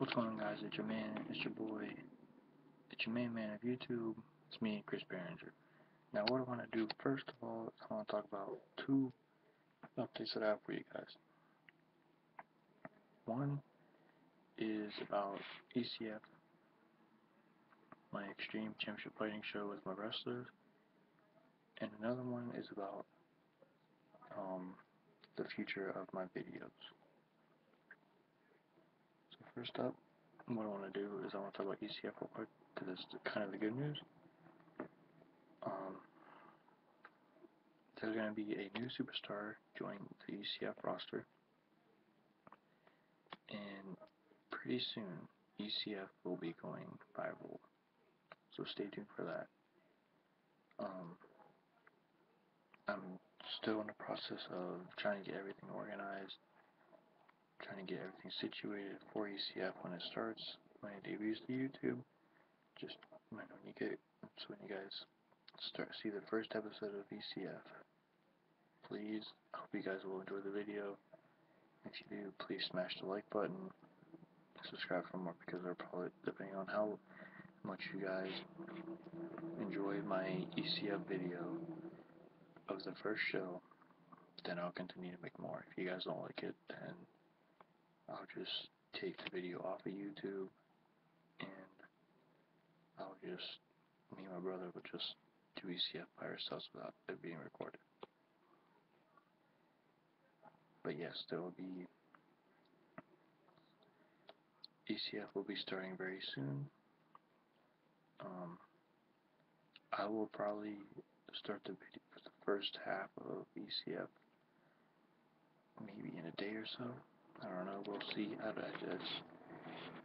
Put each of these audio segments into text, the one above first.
What's going on guys, it's your man, it's your boy, it's your main man of YouTube, it's me, Chris Behringer. Now what I want to do, first of all, I want to talk about two updates that I have for you guys. One is about ECF, my Extreme Championship Fighting show with my wrestlers, and another one is about um, the future of my videos. First up, what I want to do is I want to talk about ECF real quick, because it's kind of the good news. Um, there's going to be a new superstar joining the ECF roster, and pretty soon ECF will be going viral, so stay tuned for that. Um, I'm still in the process of trying to get everything organized trying to get everything situated for ECF when it starts, when it debuts to YouTube. Just when you get, so when you guys start see the first episode of ECF. Please, I hope you guys will enjoy the video. If you do, please smash the like button. Subscribe for more because they're probably depending on how much you guys enjoy my ECF video of the first show, then I'll continue to make more. If you guys don't like it, then just take the video off of YouTube and I'll just, me and my brother would just do ECF by ourselves without it being recorded. But yes, there will be, ECF will be starting very soon. Um, I will probably start the video for the first half of ECF maybe in a day or so. I don't know. We'll see. I, I just,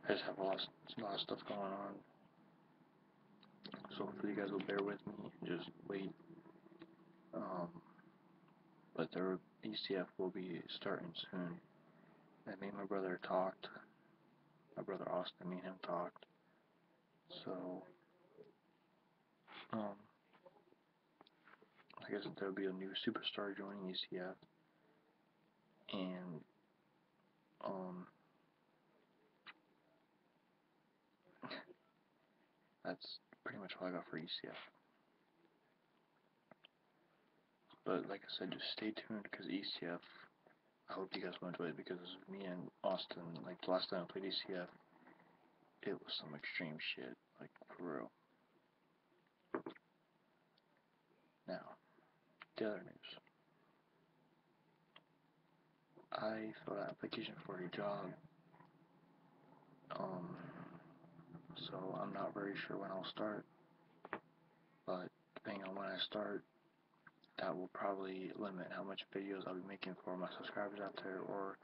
I just have a lot, a lot of stuff going on. So hopefully you guys will bear with me and just wait. Um, but the ECF will be starting soon. And me and my brother talked. My brother Austin, me and him talked. So, um, I guess there'll be a new superstar joining ECF. And um, that's pretty much all I got for ECF. But like I said, just stay tuned because ECF, I hope you guys will enjoy it because me and Austin, like the last time I played ECF, it was some extreme shit, like for real. Now, the other news. I filled an application for a job. Um, so I'm not very sure when I'll start. But depending on when I start, that will probably limit how much videos I'll be making for my subscribers out there, or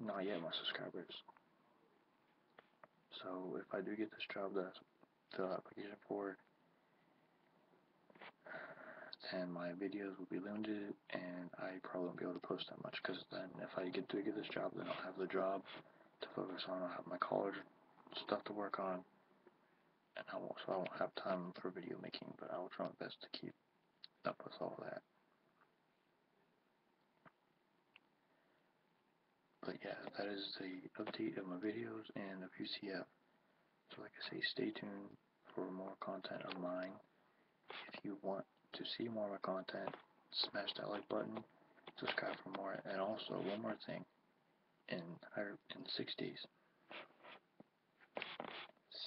not yet my subscribers. So if I do get this job that I fill out application for, and my videos will be limited and I probably won't be able to post that much because then if I get to get this job then I'll have the job to focus on, I'll have my college stuff to work on and I won't, so I won't have time for video making but I will try my best to keep up with all that. But yeah, that is the update of my videos and of ECF. So like I say, stay tuned for more content of mine. If you want to see more of my content, smash that like button, subscribe for more, and also one more thing, in in six days,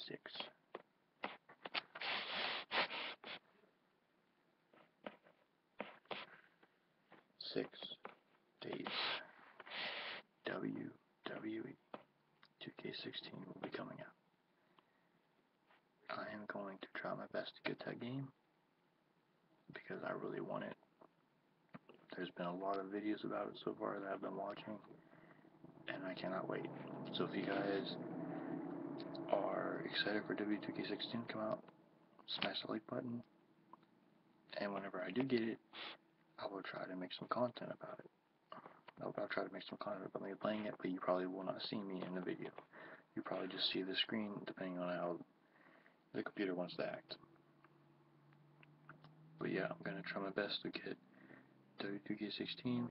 six. Six days. WWE 2K16 will be coming out. I am going to try my best to get that game because I really want it. There's been a lot of videos about it so far that I've been watching, and I cannot wait. So if you guys are excited for W2K16 to come out, smash the like button, and whenever I do get it, I will try to make some content about it. I'll, I'll try to make some content about me playing it, but you probably will not see me in the video. You probably just see the screen, depending on how the computer wants to act. But yeah, I'm gonna try my best to get W2K16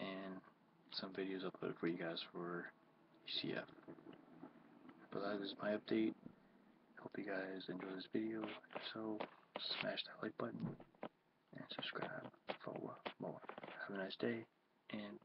and some videos uploaded for you guys for ECF. But that is my update. Hope you guys enjoy this video. If so, smash that like button and subscribe for more. Have a nice day and